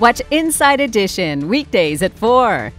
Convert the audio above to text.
Watch Inside Edition weekdays at 4.